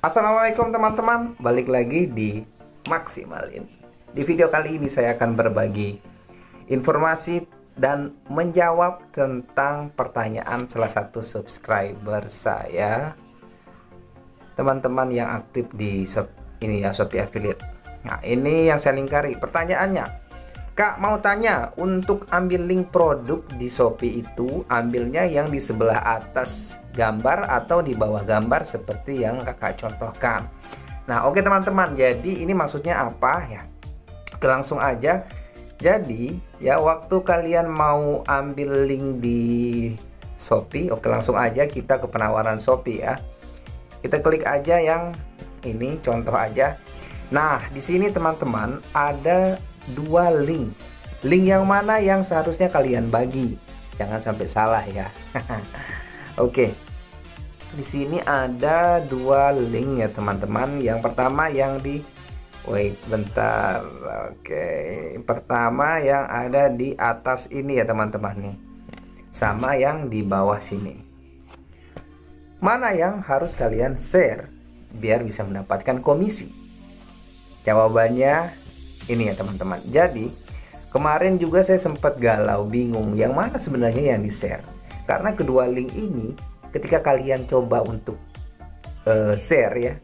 Assalamualaikum teman-teman, balik lagi di Maksimalin. Di video kali ini saya akan berbagi informasi dan menjawab tentang pertanyaan salah satu subscriber saya. Teman-teman yang aktif di shop ini ya Shopee Affiliate. Nah, ini yang saya lingkari. Pertanyaannya, Kak mau tanya, untuk ambil link produk di Shopee itu ambilnya yang di sebelah atas gambar atau di bawah gambar seperti yang kakak contohkan. Nah oke teman-teman, jadi ini maksudnya apa ya? Oke, langsung aja. Jadi ya waktu kalian mau ambil link di Shopee, oke langsung aja kita ke penawaran Shopee ya. Kita klik aja yang ini contoh aja. Nah di sini teman-teman ada dua link. Link yang mana yang seharusnya kalian bagi? Jangan sampai salah ya. Oke. Di sini ada dua link ya teman-teman. Yang pertama yang di Wait bentar. Oke. Pertama yang ada di atas ini ya teman-teman nih. Sama yang di bawah sini. Mana yang harus kalian share biar bisa mendapatkan komisi? Jawabannya ini ya teman-teman. Jadi kemarin juga saya sempat galau, bingung yang mana sebenarnya yang di share. Karena kedua link ini ketika kalian coba untuk uh, share ya,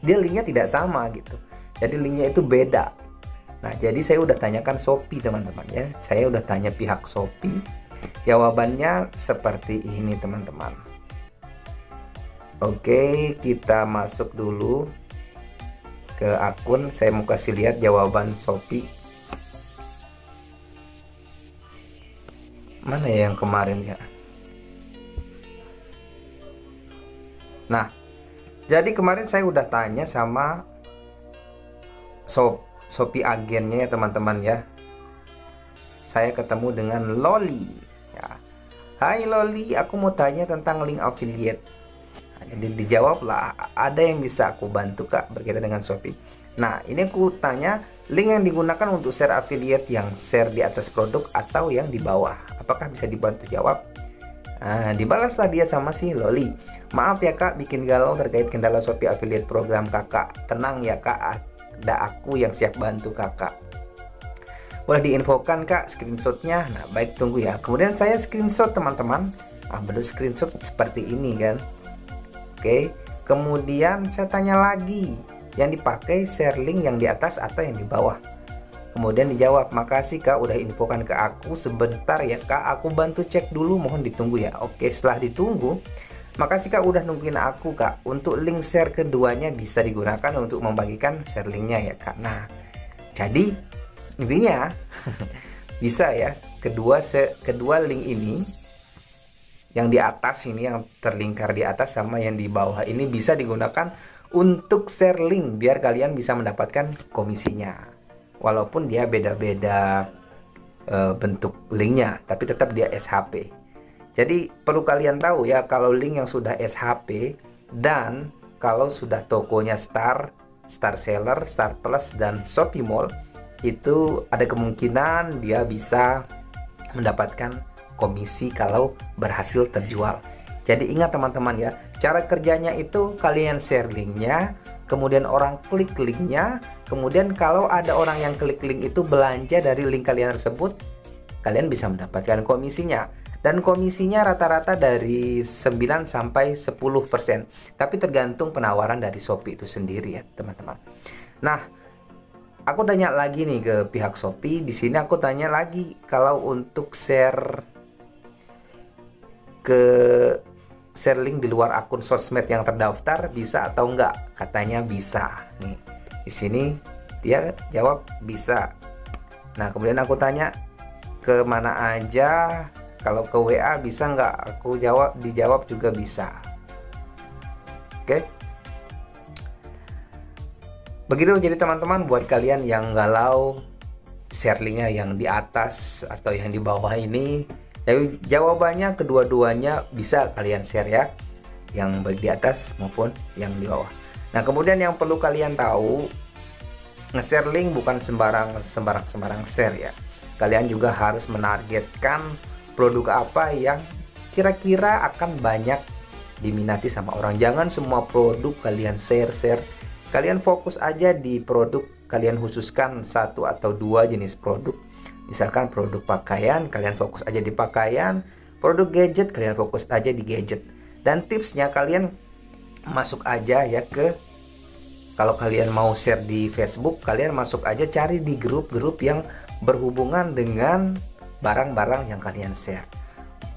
dia linknya tidak sama gitu. Jadi linknya itu beda. Nah jadi saya udah tanyakan Shopee teman-teman ya. Saya udah tanya pihak Shopee. Jawabannya seperti ini teman-teman. Oke, kita masuk dulu ke akun saya mau kasih lihat jawaban Shopee. Mana ya yang kemarin ya? Nah jadi kemarin saya udah tanya sama Shop, Shopee agennya ya teman-teman ya. Saya ketemu dengan Loli. Ya. Hai Loli aku mau tanya tentang link affiliate jadi dijawab lah ada yang bisa aku bantu kak berkaitan dengan Shopee nah ini aku tanya link yang digunakan untuk share affiliate yang share di atas produk atau yang di bawah apakah bisa dibantu jawab Nah, dibalaslah dia sama si Loli. Maaf ya kak, bikin galau terkait kendala Shopee affiliate program kakak. Tenang ya kak, ada aku yang siap bantu kakak. Boleh diinfokan kak screenshotnya. Nah baik tunggu ya. Kemudian saya screenshot teman-teman. Ah baru screenshot seperti ini kan. Oke, kemudian saya tanya lagi, yang dipakai share link yang di atas atau yang di bawah? Kemudian dijawab, makasih kak udah infokan ke aku sebentar ya kak, aku bantu cek dulu mohon ditunggu ya. Oke, setelah ditunggu, makasih kak udah nungguin aku kak. Untuk link share keduanya bisa digunakan untuk membagikan share linknya ya kak. Nah, jadi intinya bisa ya kedua kedua link ini yang di atas ini yang terlingkar di atas sama yang di bawah ini bisa digunakan untuk share link biar kalian bisa mendapatkan komisinya. Walaupun dia beda-beda e, bentuk linknya tapi tetap dia SHP jadi perlu kalian tahu ya kalau link yang sudah SHP dan kalau sudah tokonya Star Star Seller, Star Plus dan Shopee Mall itu ada kemungkinan dia bisa mendapatkan komisi kalau berhasil terjual. Jadi ingat teman-teman ya, cara kerjanya itu kalian share linknya, kemudian orang klik linknya, kemudian kalau ada orang yang klik link itu belanja dari link kalian tersebut, kalian bisa mendapatkan komisinya. Dan komisinya rata-rata dari 9 sampai 10%. Tapi tergantung penawaran dari Shopee itu sendiri ya, teman-teman. Nah, aku tanya lagi nih ke pihak Shopee. Di sini aku tanya lagi kalau untuk share ke share link di luar akun sosmed yang terdaftar bisa atau enggak? Katanya bisa. Nih, di sini dia jawab bisa. Nah, kemudian aku tanya ke mana aja kalau ke WA bisa nggak? Aku jawab dijawab juga bisa. Oke. Begitu jadi teman-teman buat kalian yang galau share linknya yang di atas atau yang di bawah ini tapi jawabannya kedua-duanya bisa kalian share ya. Yang baik di atas maupun yang di bawah. Nah, kemudian yang perlu kalian tahu nge-share link bukan sembarang sembarang sembarang share ya. Kalian juga harus menargetkan produk apa yang kira-kira akan banyak diminati sama orang jangan semua produk kalian share share kalian fokus aja di produk kalian khususkan satu atau dua jenis produk misalkan produk pakaian kalian fokus aja di pakaian. Produk gadget kalian fokus aja di gadget. Dan tipsnya kalian masuk aja ya ke kalau kalian mau share di Facebook kalian masuk aja cari di grup-grup yang berhubungan dengan barang-barang yang kalian share.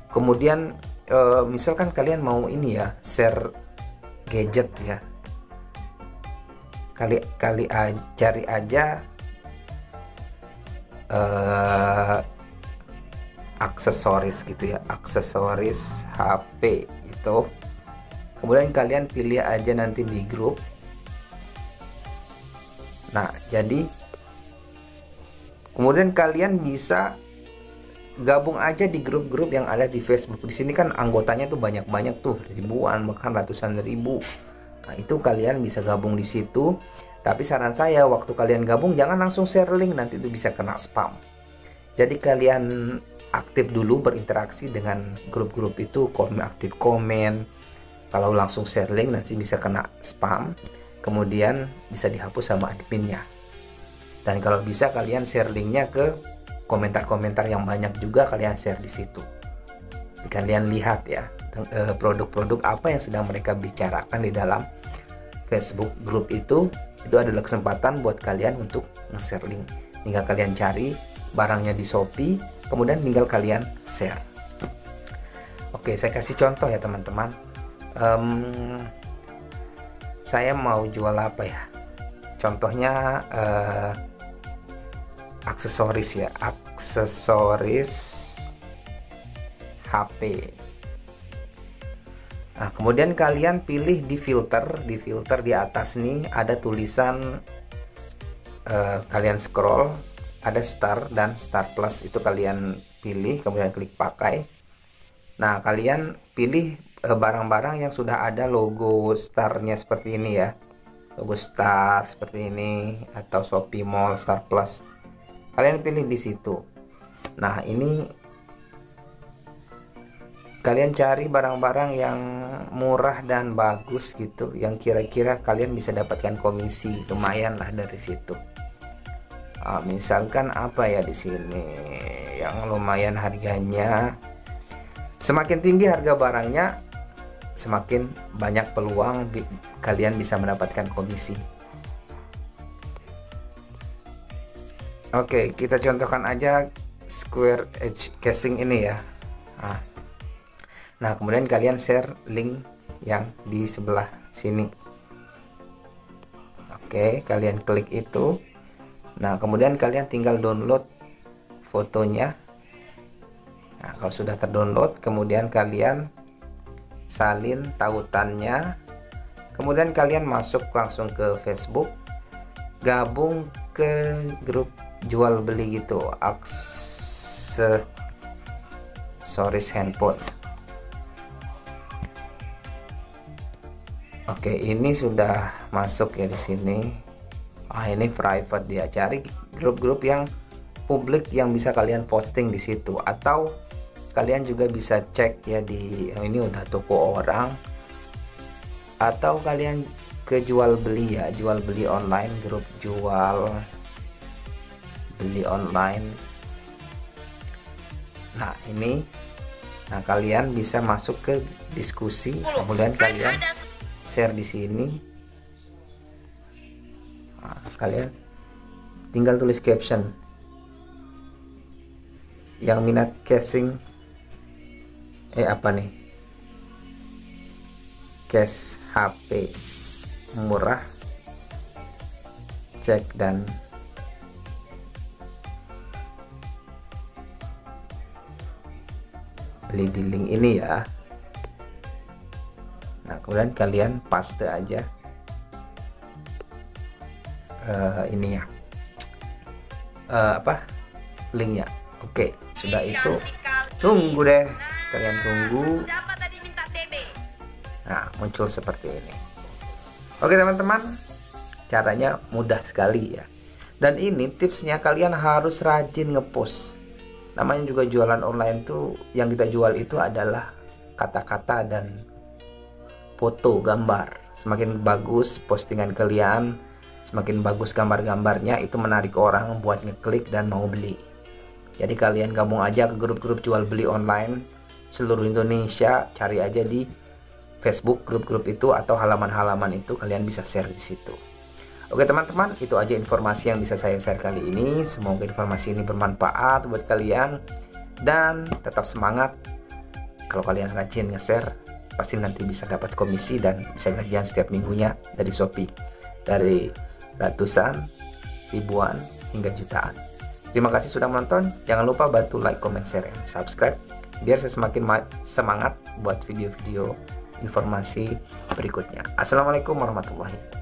Kemudian e, misalkan kalian mau ini ya share gadget ya. Kali kali cari aja uh, aksesoris gitu ya aksesoris HP itu kemudian kalian pilih aja nanti di grup. Nah jadi kemudian kalian bisa gabung aja di grup-grup yang ada di Facebook. Di sini kan anggotanya tuh banyak-banyak tuh ribuan bahkan ratusan ribu. Nah itu kalian bisa gabung di situ tapi saran saya waktu kalian gabung jangan langsung share link nanti itu bisa kena spam. Jadi kalian aktif dulu berinteraksi dengan grup-grup itu komen aktif komen. Kalau langsung share link nanti bisa kena spam. Kemudian bisa dihapus sama adminnya. Dan kalau bisa kalian share linknya ke komentar-komentar yang banyak juga kalian share di situ. Kalian lihat ya eh, produk-produk apa yang sedang mereka bicarakan di dalam Facebook grup itu itu adalah kesempatan buat kalian untuk nge-share link. Tinggal kalian cari barangnya di Shopee kemudian tinggal kalian share. Oke saya kasih contoh ya teman-teman. Um, saya mau jual apa ya? Contohnya uh, aksesoris ya. Aksesoris HP Nah, kemudian kalian pilih di filter, di filter di atas nih ada tulisan uh, kalian scroll ada star dan star plus itu kalian pilih kemudian klik pakai. Nah kalian pilih eh, barang-barang yang sudah ada logo starnya seperti ini ya. Logo star seperti ini atau Shopee Mall Star Plus. Kalian pilih di situ. Nah ini kalian cari barang-barang yang murah dan bagus gitu yang kira-kira kalian bisa dapatkan komisi. Lumayan lah dari situ. Uh, misalkan apa ya di sini? Yang lumayan harganya semakin tinggi harga barangnya semakin banyak peluang bi kalian bisa mendapatkan komisi. Oke kita contohkan aja square edge casing ini ya. Nah, nah kemudian kalian share link yang di sebelah sini Oke kalian klik itu Nah, kemudian kalian tinggal download fotonya. Nah, kalau sudah terdownload, kemudian kalian salin tautannya. Kemudian kalian masuk langsung ke Facebook, gabung ke grup jual beli gitu, aksesoris handphone. Oke, ini sudah masuk ya di sini. Ah ini private dia. Cari grup-grup yang publik yang bisa kalian posting di situ. Atau kalian juga bisa cek ya di oh, ini udah toko orang. Atau kalian ke jual beli ya jual beli online grup jual beli online. Nah ini nah kalian bisa masuk ke diskusi. Kemudian kalian share di sini. Kalian tinggal tulis caption. Yang minat casing eh apa nih? Case HP murah cek dan beli di link ini ya. nah kemudian kalian paste aja uh, ini ya. Uh, apa? Linknya. Oke sudah itu. tunggu deh. Kalian tunggu. nah muncul seperti ini. Oke teman-teman. Caranya mudah sekali ya. Dan ini tipsnya kalian harus rajin ngepost. Namanya juga jualan online tuh yang kita jual itu adalah kata-kata dan foto gambar semakin bagus postingan kalian semakin bagus gambar-gambarnya itu menarik orang buat ngeklik dan mau beli jadi kalian gabung aja ke grup-grup jual beli online seluruh Indonesia cari aja di Facebook grup-grup itu atau halaman-halaman itu kalian bisa share di situ. Oke teman-teman, itu aja informasi yang bisa saya share kali ini. Semoga informasi ini bermanfaat buat kalian dan tetap semangat. Kalau kalian rajin nge-share, pasti nanti bisa dapat komisi dan bisa gajian setiap minggunya dari Shopee. Dari ratusan, ribuan, hingga jutaan. Terima kasih sudah menonton. Jangan lupa bantu like, comment, share, dan subscribe biar saya semakin semangat buat video-video informasi berikutnya. Assalamualaikum warahmatullahi wabarakatuh.